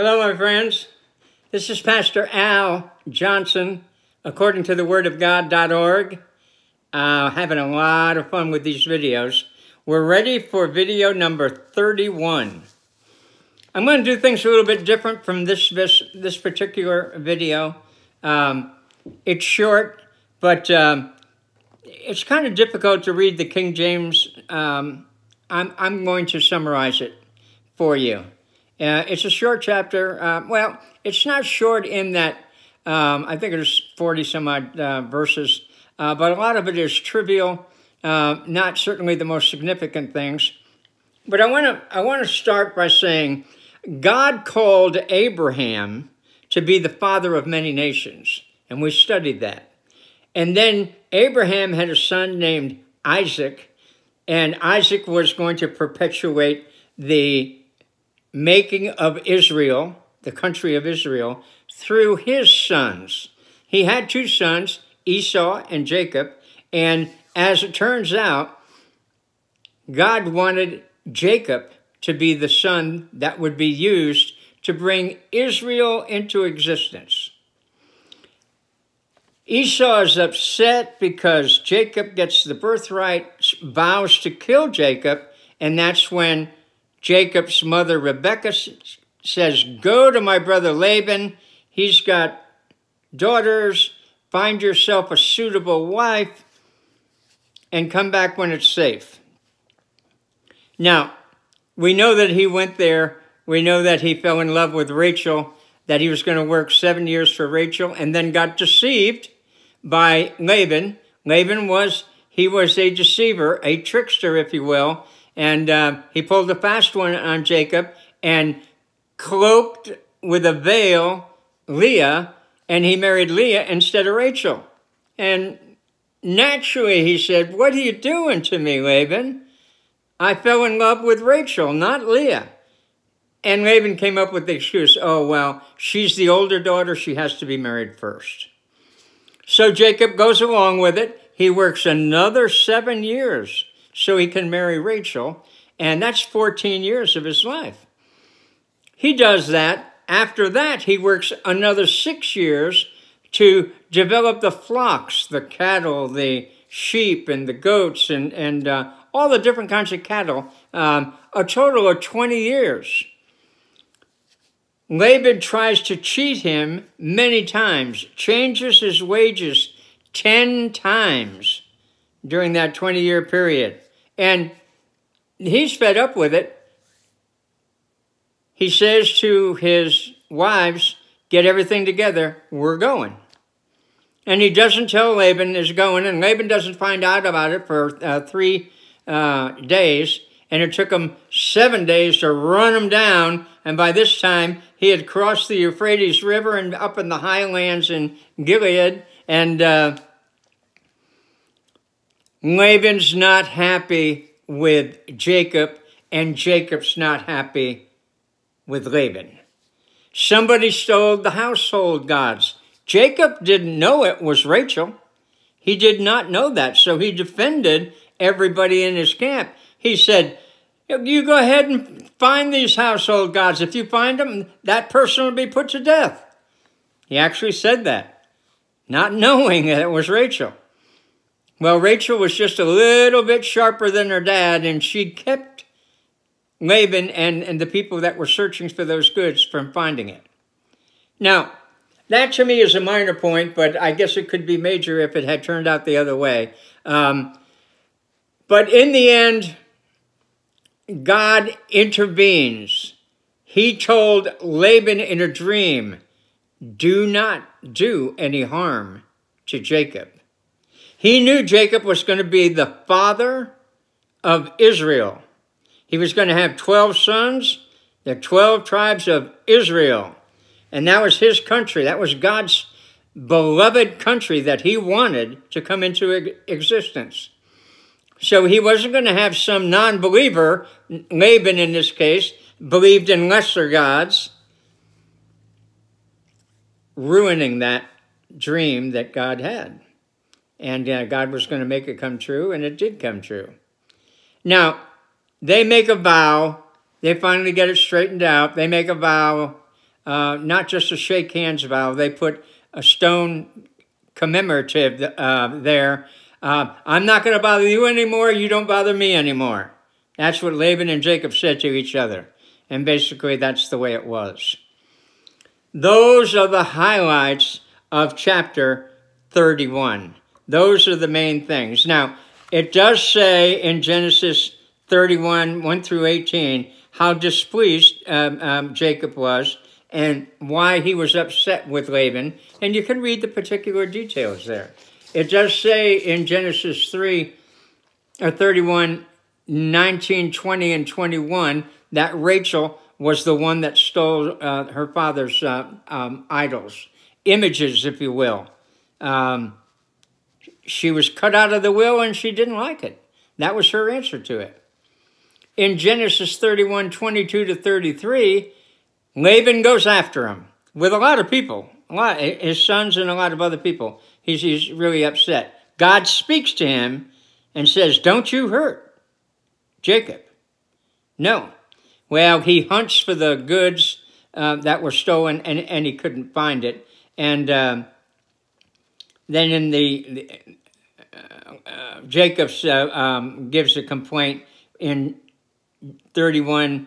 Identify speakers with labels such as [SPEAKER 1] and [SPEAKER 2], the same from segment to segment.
[SPEAKER 1] Hello, my friends. This is Pastor Al Johnson, according to the word of wordofgod.org. Uh, having a lot of fun with these videos. We're ready for video number 31. I'm going to do things a little bit different from this, this, this particular video. Um, it's short, but um, it's kind of difficult to read the King James. Um, I'm, I'm going to summarize it for you. Uh, it's a short chapter. Uh, well, it's not short in that um, I think it's 40 some odd uh, verses, uh, but a lot of it is trivial, uh, not certainly the most significant things. But I want to I want to start by saying God called Abraham to be the father of many nations, and we studied that. And then Abraham had a son named Isaac, and Isaac was going to perpetuate the making of Israel, the country of Israel, through his sons. He had two sons, Esau and Jacob, and as it turns out, God wanted Jacob to be the son that would be used to bring Israel into existence. Esau is upset because Jacob gets the birthright, vows to kill Jacob, and that's when Jacob's mother Rebekah says, Go to my brother Laban. He's got daughters. Find yourself a suitable wife and come back when it's safe. Now, we know that he went there. We know that he fell in love with Rachel, that he was going to work seven years for Rachel, and then got deceived by Laban. Laban was, he was a deceiver, a trickster, if you will, and uh, he pulled a fast one on Jacob and cloaked with a veil Leah, and he married Leah instead of Rachel. And naturally, he said, What are you doing to me, Laban? I fell in love with Rachel, not Leah. And Laban came up with the excuse, oh, well, she's the older daughter. She has to be married first. So Jacob goes along with it. He works another seven years so he can marry Rachel, and that's 14 years of his life. He does that. After that, he works another six years to develop the flocks, the cattle, the sheep, and the goats, and, and uh, all the different kinds of cattle, um, a total of 20 years. Laban tries to cheat him many times, changes his wages 10 times during that 20 year period. And he's fed up with it. He says to his wives, Get everything together, we're going. And he doesn't tell Laban is going, and Laban doesn't find out about it for uh, three uh, days. And it took him seven days to run him down. And by this time, he had crossed the Euphrates River and up in the highlands in Gilead. And uh, Laban's not happy with Jacob, and Jacob's not happy with Laban. Somebody stole the household gods. Jacob didn't know it was Rachel. He did not know that, so he defended everybody in his camp. He said, You go ahead and find these household gods. If you find them, that person will be put to death. He actually said that, not knowing that it was Rachel. Well, Rachel was just a little bit sharper than her dad, and she kept Laban and, and the people that were searching for those goods from finding it. Now, that to me is a minor point, but I guess it could be major if it had turned out the other way. Um, but in the end, God intervenes. He told Laban in a dream, do not do any harm to Jacob. He knew Jacob was going to be the father of Israel. He was going to have 12 sons, the 12 tribes of Israel. And that was his country. That was God's beloved country that he wanted to come into existence. So he wasn't going to have some non believer, Laban in this case, believed in lesser gods, ruining that dream that God had. And uh, God was going to make it come true, and it did come true. Now, they make a vow. They finally get it straightened out. They make a vow uh, not just a shake hands vow, they put a stone commemorative uh, there. Uh, I'm not going to bother you anymore. You don't bother me anymore. That's what Laban and Jacob said to each other. And basically, that's the way it was. Those are the highlights of chapter 31. Those are the main things. Now, it does say in Genesis 31, 1 through 18, how displeased um, um, Jacob was and why he was upset with Laban. And you can read the particular details there. It does say in Genesis 3 or 31, 19, 20, and 21 that Rachel was the one that stole uh, her father's uh, um, idols, images, if you will. Um, she was cut out of the will and she didn't like it. That was her answer to it. In Genesis 31 22 to 33, Laban goes after him with a lot of people, a lot, his sons and a lot of other people. He's, he's really upset. God speaks to him and says, Don't you hurt Jacob. No. Well, he hunts for the goods uh, that were stolen and, and he couldn't find it. And uh, then in the, the uh, Jacob uh, um, gives a complaint in 31,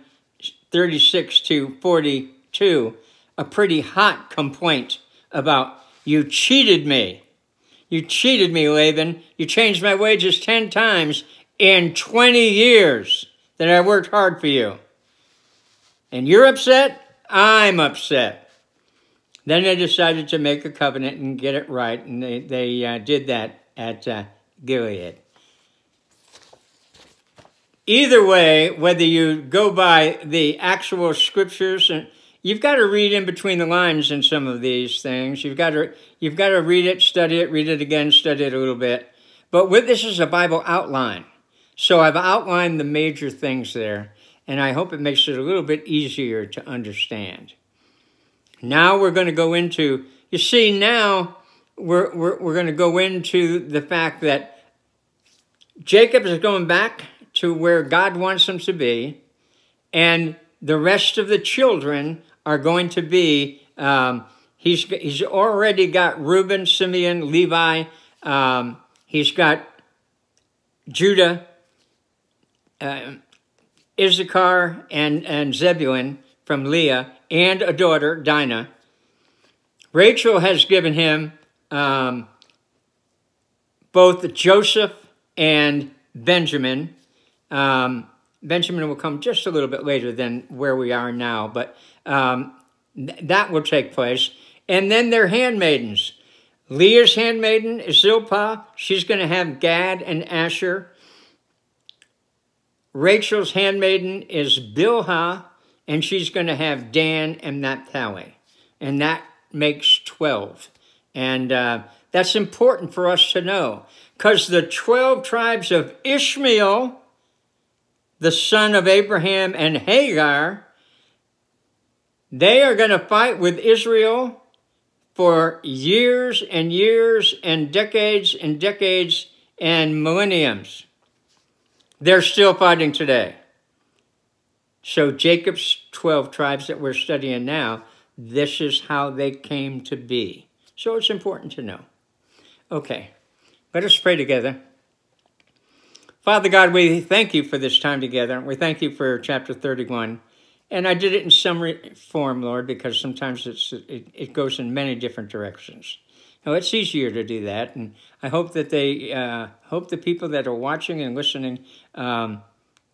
[SPEAKER 1] 36 to 42, a pretty hot complaint about, you cheated me. You cheated me, Laban. You changed my wages 10 times in 20 years that I worked hard for you. And you're upset? I'm upset. Then they decided to make a covenant and get it right, and they, they uh, did that at uh, Gilead. Either way, whether you go by the actual scriptures, and you've got to read in between the lines in some of these things. You've got to you've got to read it, study it, read it again, study it a little bit. But with this is a Bible outline, so I've outlined the major things there, and I hope it makes it a little bit easier to understand. Now we're going to go into. You see now we're, we're, we're going to go into the fact that Jacob is going back to where God wants him to be, and the rest of the children are going to be, um, he's, he's already got Reuben, Simeon, Levi, um, he's got Judah, uh, Issachar, and, and Zebulun from Leah, and a daughter, Dinah. Rachel has given him um, both Joseph and Benjamin. Um, Benjamin will come just a little bit later than where we are now, but um, th that will take place. And then their handmaidens. Leah's handmaiden is Zilpah. She's going to have Gad and Asher. Rachel's handmaiden is Bilhah, and she's going to have Dan and Naphtali. And that makes 12. And uh, that's important for us to know because the 12 tribes of Ishmael, the son of Abraham and Hagar, they are going to fight with Israel for years and years and decades and decades and millenniums. They're still fighting today. So Jacob's 12 tribes that we're studying now, this is how they came to be. So it's important to know. Okay, let us pray together. Father God, we thank you for this time together. We thank you for chapter 31. And I did it in summary form, Lord, because sometimes it's, it, it goes in many different directions. Now, it's easier to do that, and I hope that they, uh, hope the people that are watching and listening um,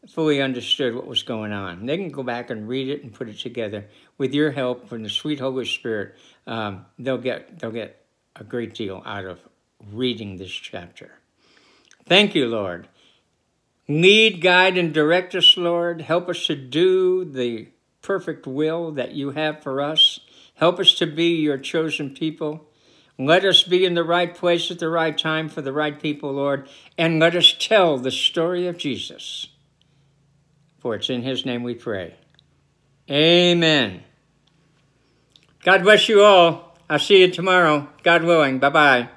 [SPEAKER 1] fully understood what was going on. They can go back and read it and put it together. With your help from the sweet Holy Spirit, um, they'll get they'll get a great deal out of reading this chapter. Thank you, Lord. Lead, guide, and direct us, Lord. Help us to do the perfect will that you have for us. Help us to be your chosen people. Let us be in the right place at the right time for the right people, Lord, and let us tell the story of Jesus. For it's in his name we pray. Amen. God bless you all. I'll see you tomorrow, God willing. Bye bye.